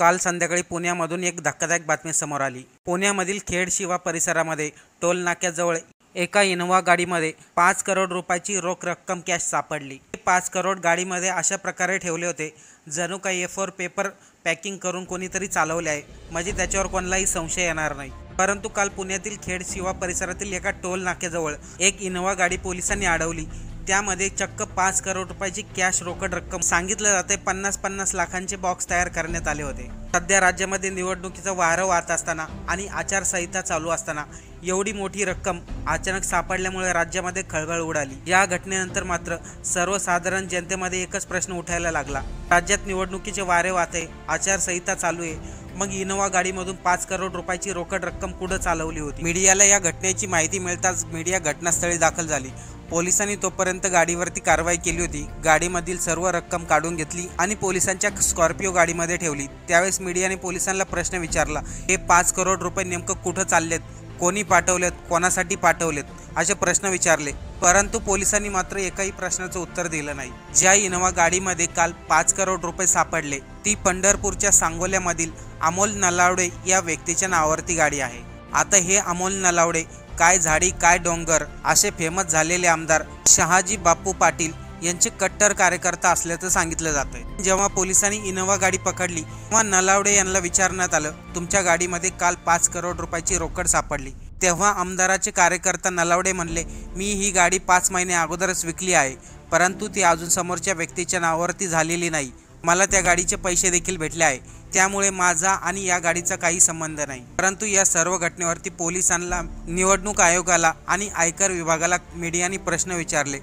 काल संध्याकाळी पुण्यामधून एक धक्कादायक बातमी समोर आली. पुण्यामधील खेड शिवा परिसरामध्ये टोल नाक्याजवळ एका इनोव्हा गाडीमध्ये पाच करोड रुपयाची रोख रक्कम कॅश सापडली. पाच करोड गाडीमध्ये अशा प्रकारे ठेवले होते जणू काही ए फोर पेपर पॅकिंग करून कोणीतरी चालवले आहे. म्हणजे त्याच्यावर कोणालाही संशय येणार नाही. परंतु काल पुण्यातील खेड शिवा परिसरातील एका टोल नाक्याजवळ एक इनोव्हा गाडी पोलिसांनी अडवली. त्यामध्ये चक्क पाच करोड रुपयाची कॅश रोकड रक्कम सांगितलं जाते पन्नास पन्नास लाखांचे बॉक्स तयार करण्यात आले होते. सध्या राज्यामध्ये निवडणुकीचं वारं वाहत असताना आणि आचारसंहिता चालू असताना एवढी मोठी रक्कम अचानक सापडल्यामुळे राज्यामध्ये खळबळ उडाली. या घटनेनंतर मात्र सर्वसाधारण जनतेमध्ये एकच प्रश्न उठायला लागला. राज्यात निवडणुकीचे वारे वाहते आचारसंहिता चालू आहे. मग इनोव्हा गाडीमधून पाच करोड रुपयाची रोकड रक्कम कुठं चालवली होती? मीडियाला या घटनेची माहिती मिळताच मीडिया घटनास्थळी दाखल झाली. पोलिसांनी तोपर्यंत गाडीवरती कारवाई केली होती. गाडीमधील सर्व रक्कम काढून घेतली आणि पोलिसांच्या स्कॉर्पिओ गाडीमध्ये ठेवली. त्यावेळेस मीडियाने पोलिसांना प्रश्न विचारला हे पाच करोड रुपये नेमकं कुठं चाललेत? कोणी पाठवलेत? कोणासाठी पाठवलेत? असे प्रश्न विचारले. परंतु पोलिसांनी मात्र एकाही प्रश्नाचं उत्तर दिलं नाही. ज्या इनोवा गाडीमध्ये काल पाच करोड रुपये सापडले ती पंढरपूरच्या सांगोल्यामधील अमोल नलावडे या व्यक्तीच्या नावावरती गाडी आहे. आता हे अमोल नलावडे काय झाडी काय डोंगर असे फेमस झालेले आमदार शहाजी बापू पाटील यांचे कट्टर कार्यकर्ता असल्याचं सांगितलं जातंय. जेव्हा पोलिसांनी इनोव्हा गाडी पकडली तेव्हा नलावडे यांना विचारण्यात आलं तुमच्या गाडीमध्ये काल पाच करोड रुपयाची रोकड सापडली. तेव्हा आमदाराचे कार्यकर्ता नलावडे म्हणले मी ही गाडी पाच महिने अगोदरच विकली आहे परंतु ती अजून समोरच्या व्यक्तीच्या नावावरती झालेली नाही. मला त्या गाडीचे पैसे देखील भेटले आहे. त्यामुळे माझा आणि या गाडीचा काही संबंध नाही. परंतु या सर्व घटनेवरती पोलिसांना निवडणूक आयोगाला आणि आयकर विभागाला मीडियाने प्रश्न विचारले.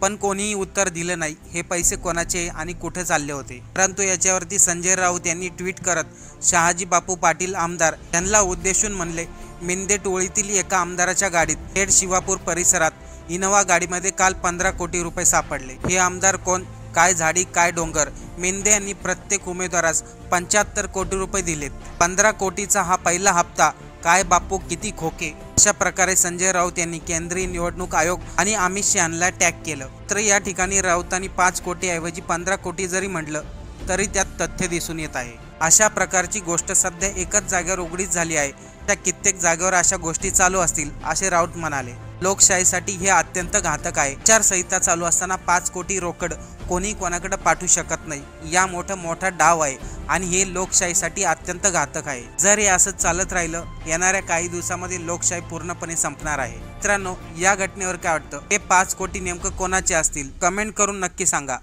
पण कोणीही उत्तर दिलं नाही. हे पैसे कोणाचे आणि कुठे चालले होते? परंतु याच्यावरती संजय राऊत यांनी ट्विट करत शहाजी बापू पाटील आमदार यांना उद्देशून म्हणले मिंदे टोळीतील एका आमदाराच्या गाडीत थेट शिवापूर परिसरात इनोवा गाडीमध्ये काल पंधरा कोटी रुपये सापडले. हे आमदार कोण? काय झाडी काय डोंगर मेंदे यांनी प्रत्येक उमेदवारास पंच्याहत्तर कोटी रुपये दिलेत. पंधरा कोटीचा हा पहिला हप्ता. काय बापू किती खोके. अशा प्रकारे संजय राऊत यांनी केंद्रीय निवडणूक आयोग आणि अमित शहाला टॅग केलं. तर या ठिकाणी राऊतांनी पाच कोटी ऐवजी पंधरा कोटी जरी म्हटलं तरी त्यात तथ्य दिसून येत आहे. अशा प्रकारची गोष्ट सध्या एकच जागेवर उघडीच झाली आहे. त्या कित्येक जागेवर अशा गोष्टी चालू असतील असे राऊत म्हणाले. लोकशाहीसाठी हे अत्यंत घातक आहे. आचारसंहिता चालू असताना पाच कोटी रोकड कोणी कोणाकडे पाठवू शकत नाही. या मोठा मोठा डाव आहे आणि हे लोकशाहीसाठी अत्यंत घातक आहे. जर हे असं चालत राहिलं येणाऱ्या काही दिवसामध्ये लोकशाही पूर्णपणे संपणार आहे. मित्रांनो या घटनेवर काय वाटतं? हे पाच कोटी नेमकं कोणाचे असतील? कमेंट करून नक्की सांगा.